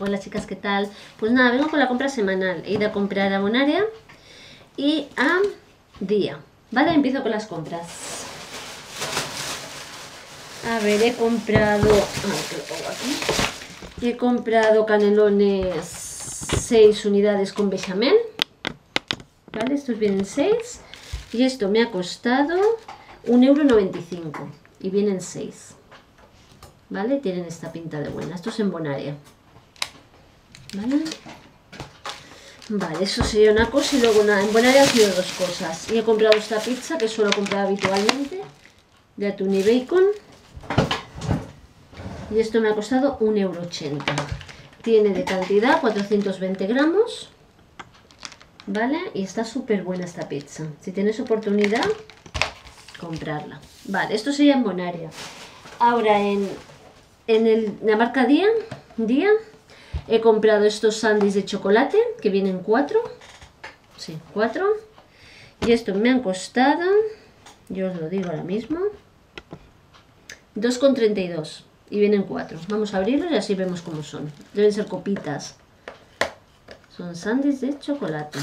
Hola chicas, ¿qué tal? Pues nada, vengo con la compra semanal. He ido a comprar a Bonaria y a Día. Vale, empiezo con las compras. A ver, he comprado... He comprado canelones 6 unidades con bechamel. Vale, estos vienen 6. Y esto me ha costado 1,95€ y vienen 6. ¿Vale? Tienen esta pinta de buena. Esto es en Bonaria. ¿Vale? Eso sería una cosa y luego nada. En Bonaria han sido dos cosas. Y he comprado esta pizza que suelo comprar habitualmente. De atún y bacon. Y esto me ha costado 1,80€. Tiene de cantidad 420 gramos. ¿Vale? Y está súper buena esta pizza. Si tienes oportunidad, comprarla. Vale, esto sería en Bonaria. Ahora en, en la marca Día, Día he comprado estos sándwiches de chocolate, que vienen cuatro. Sí, cuatro. Y estos me han costado, yo os lo digo ahora mismo, 2,32. Y vienen cuatro. Vamos a abrirlos y así vemos cómo son. Deben ser copitas. Son sándwiches de chocolate.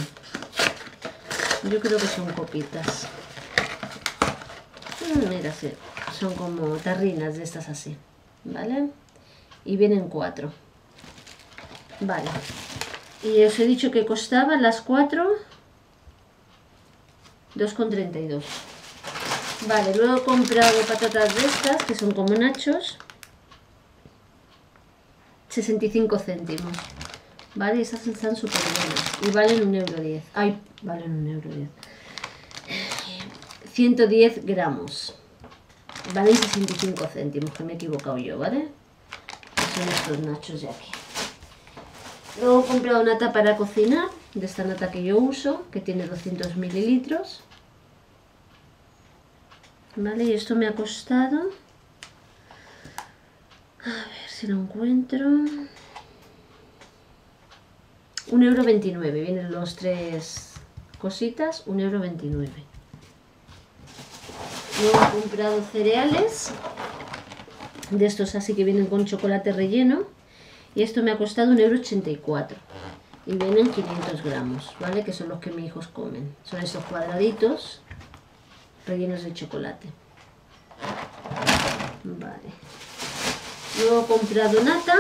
Yo creo que son copitas. Mm, mira, sí, son como tarrinas de estas así, ¿vale? Y vienen cuatro. Vale. Y os he dicho que costaban las cuatro 2,32. Vale, luego he comprado patatas de estas, que son como nachos. 65 céntimos. Vale, esas están súper buenas. Y valen un euro 10. Ay, valen un euro 10. 110 gramos. Valen 65 céntimos, que me he equivocado yo, ¿vale? Son estos nachos de aquí. Luego he comprado nata para cocinar, de esta nata que yo uso, que tiene 200 mililitros. Vale, y esto me ha costado... A ver si lo encuentro... 1,29€. Vienen los tres cositas, 1,29€. Luego he comprado cereales. De estos así que vienen con chocolate relleno. Y esto me ha costado 1,84€. Y vienen 500 gramos, ¿vale? Que son los que mis hijos comen. Son estos cuadraditos rellenos de chocolate. Vale. Luego he comprado nata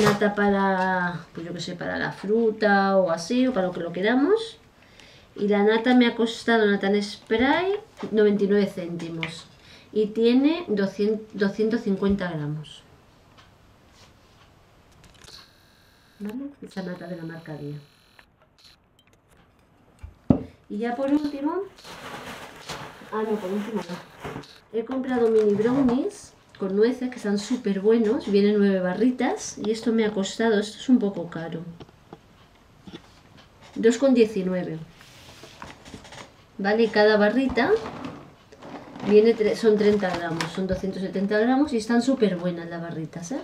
nata para, pues yo que sé, para la fruta o así, o para lo que lo queramos. Y la nata me ha costado, nata en spray, 99 céntimos. Y tiene 250 gramos. ¿Vale? Esa nata de la marca Día. Y ya por último, ah no, por último no. He comprado mini brownies con nueces que están súper buenos. Vienen nueve barritas y esto me ha costado, esto es un poco caro. 2,19. ¿Vale? Cada barrita viene son 30 gramos, son 270 gramos y están súper buenas las barritas, ¿eh?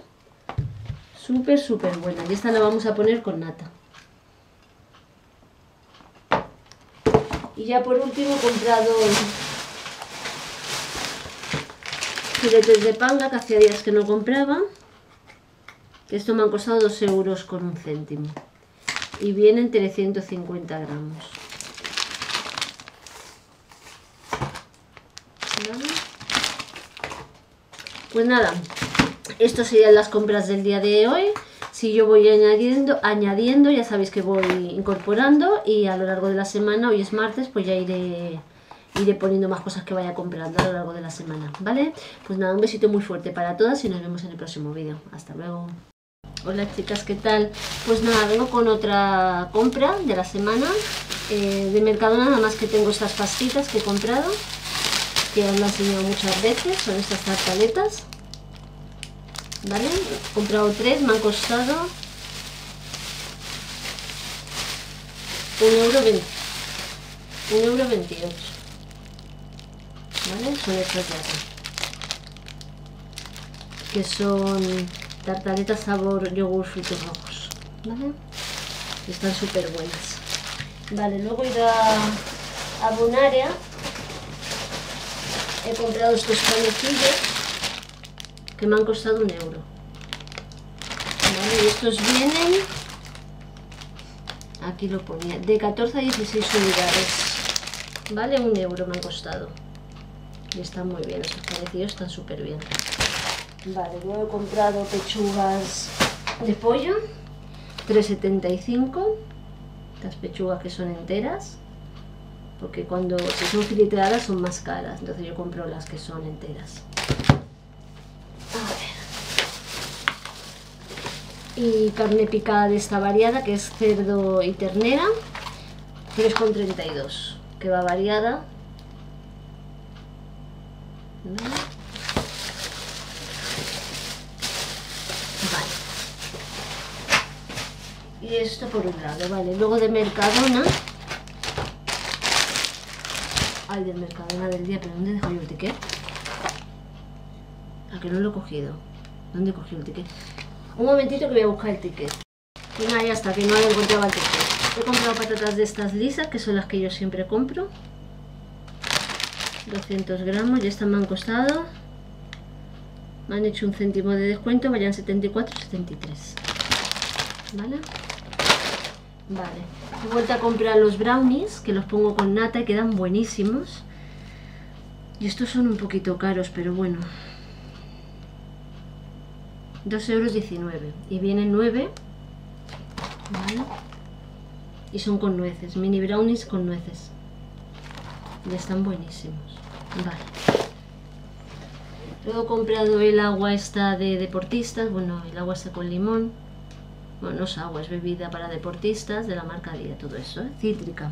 Súper, súper buenas. Y esta la vamos a poner con nata. Y ya por último he comprado filetes de panga que hacía días que no compraba. Que esto me han costado 2 euros con un céntimo. Y vienen 350 gramos. Pues nada, estas serían las compras del día de hoy. Si yo voy añadiendo, añadiendo, ya sabéis que voy incorporando y a lo largo de la semana, hoy es martes, pues ya iré iré poniendo más cosas que vaya comprando a lo largo de la semana, ¿vale? Pues nada, un besito muy fuerte para todas y nos vemos en el próximo vídeo. Hasta luego. Hola chicas, ¿qué tal? Pues nada, vengo con otra compra de la semana. Eh, de mercado nada más que tengo estas pastitas que he comprado, que os lo he enseñado muchas veces, son estas tartaletas. ¿Vale? He comprado tres, me han costado un euro, un euro 28. ¿vale? Son estas de aquí. Que son tartaletas sabor yogur frutos rojos, ¿vale? Están súper buenas. Vale, luego he ido a, a Bonaria. He comprado estos panecillos que me han costado un euro. Estos vienen, aquí lo ponía, de 14 a 16 unidades. Vale, un euro me han costado. Y están muy bien, estos parecidos están súper bien. Vale, luego he comprado pechugas de pollo, 3,75. Estas pechugas que son enteras. Porque cuando si son filtradas son más caras. Entonces yo compro las que son enteras. A ver. Y carne picada de esta variada, que es cerdo y ternera, 3,32. Que va variada. y esto por un lado, vale. Luego de Mercadona. Ay, del Mercadona del día, pero ¿dónde dejo yo el ticket? ¿A que no lo he cogido? ¿Dónde cogido el ticket? Un momentito que voy a buscar el ticket. Y nada, ya está, que no he encontrado el ticket. He comprado patatas de estas lisas, que son las que yo siempre compro. 200 gramos, y estas me han costado. Me han hecho un céntimo de descuento, vayan 74, 73. ¿Vale? Vale. He vuelto a comprar los brownies, que los pongo con nata y quedan buenísimos. Y estos son un poquito caros, pero bueno. 2,19 euros. Y vienen 9. Vale. Y son con nueces. Mini brownies con nueces. Y están buenísimos. Vale. Luego he comprado el agua esta de deportistas. Bueno, el agua está con limón bueno, no es agua, es bebida para deportistas de la marca Día, todo eso, ¿eh? cítrica.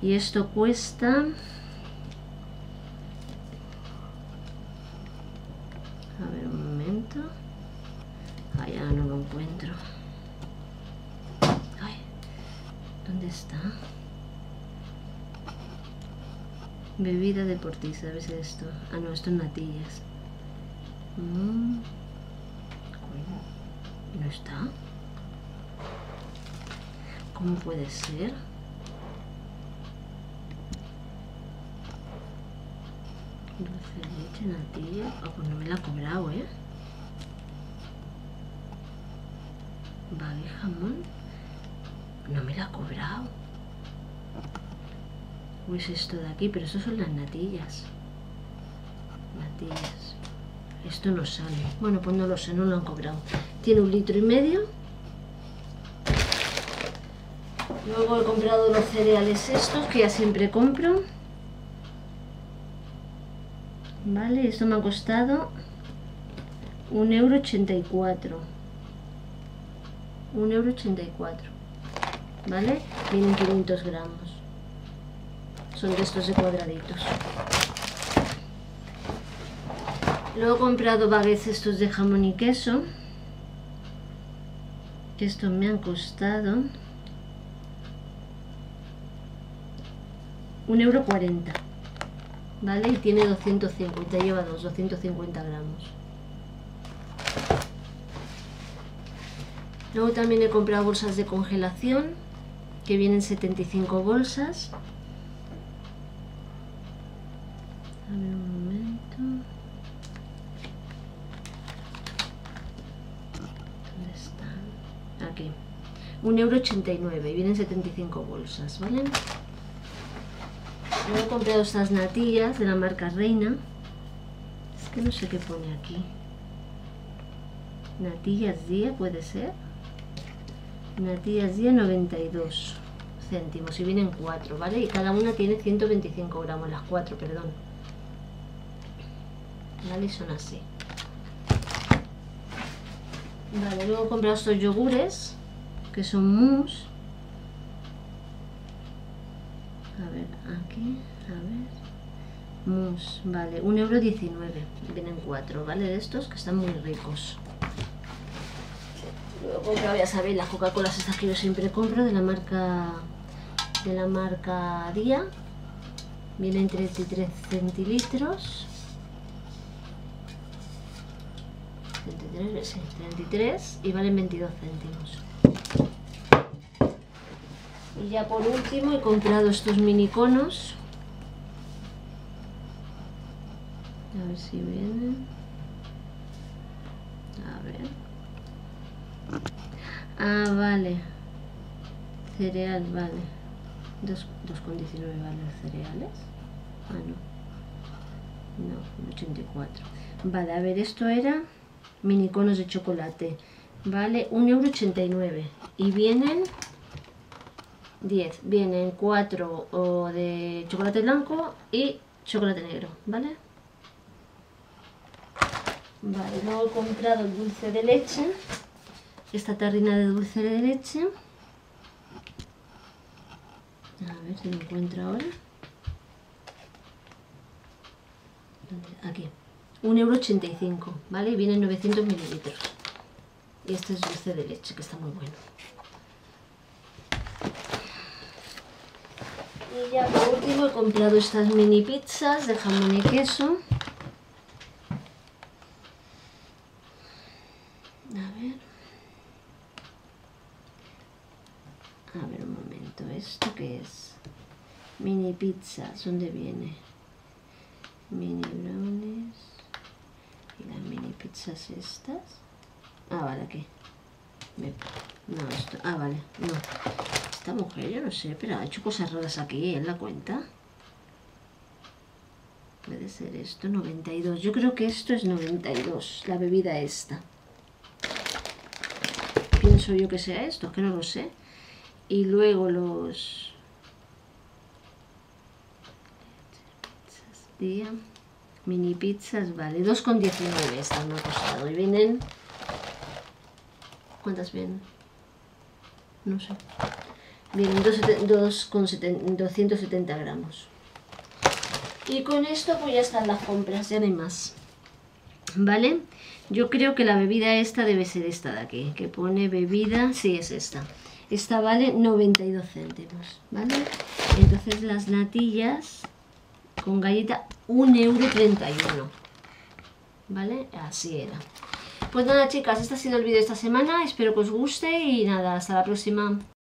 Y esto cuesta... A ver, un momento. Ay, ya no lo encuentro. ¿dónde está? Bebida deportista, a ver esto. Ah, no, esto es natillas. Mm. ¿No está? ¿Cómo puede ser? Dulce de leche, natilla. Ah, pues no me la ha cobrado, ¿eh? Bagué jamón. No me la ha cobrado. ¿O es esto de aquí? Pero eso son las natillas. Natillas. Esto no sale. Bueno, pues no lo sé, no lo han cobrado. Tiene un litro y medio. Luego he comprado los cereales estos, que ya siempre compro. Vale, esto me ha costado 1,84€. 1,84€. ¿Vale? Vienen 500 gramos. Son de estos de cuadraditos. Luego he comprado baguettes estos de jamón y queso. Que estos me han costado euro ¿Vale? Y tiene 250, lleva dos, 250 gramos. Luego también he comprado bolsas de congelación, que vienen 75 bolsas. A ver un momento. ¿Dónde están? Aquí. 1,89€ y vienen 75 bolsas, ¿vale? he comprado estas natillas de la marca Reina. Es que no sé qué pone aquí. Natillas día, puede ser. Natillas día 92 céntimos y vienen cuatro, ¿vale? Y cada una tiene 125 gramos, las cuatro, perdón. ¿Vale? Son así. Vale, luego he comprado estos yogures, que son mousse a ver, aquí, a ver. Mousse, vale, 1,19€. Vienen cuatro, ¿vale? De estos que están muy ricos. Luego ya sabéis las Coca-Colas estas que yo siempre compro de la marca de la marca Día. Vienen 33 centilitros. 33, sí, 33 y valen 22 céntimos. Y ya por último he comprado estos mini conos. A ver si vienen. A ver. Ah, vale. Cereal, vale. 2,19 vale cereales. Ah, no. No, 84. Vale, a ver, esto era mini conos de chocolate. Vale, 1,89€. Y vienen 10. Vienen 4 de chocolate blanco y chocolate negro, ¿vale? Vale, luego he comprado el dulce de leche. Esta tarrina de dulce de leche. A ver si lo encuentro ahora. Aquí. 1,85€, ¿vale? Y vienen 900 mililitros. Y este es dulce de leche, que está muy bueno. Y ya por último he comprado estas mini pizzas de jamón y queso. A ver. A ver un momento, ¿esto qué es? Mini pizzas, ¿dónde viene? Mini brownies. ¿Y las mini pizzas estas? Ah, vale, aquí. No, esto. Ah, vale, no. Esta mujer, yo no sé, pero ha hecho cosas raras aquí en la cuenta. Puede ser esto, 92. Yo creo que esto es 92, la bebida esta. Pienso yo que sea esto, que no lo sé. Y luego los... Día. Mini pizzas, vale. 2,19 están me ha costado. Y vienen... ¿Cuántas vienen? No sé. Vienen 270 gramos. Y con esto pues ya están las compras, ya no hay más. ¿Vale? Yo creo que la bebida esta debe ser esta de aquí, que pone bebida, sí es esta. Esta vale 92 céntimos, ¿vale? Entonces las natillas con galleta 1,31€, ¿vale? Así era. Pues nada chicas, este ha sido el vídeo de esta semana, espero que os guste y nada, hasta la próxima.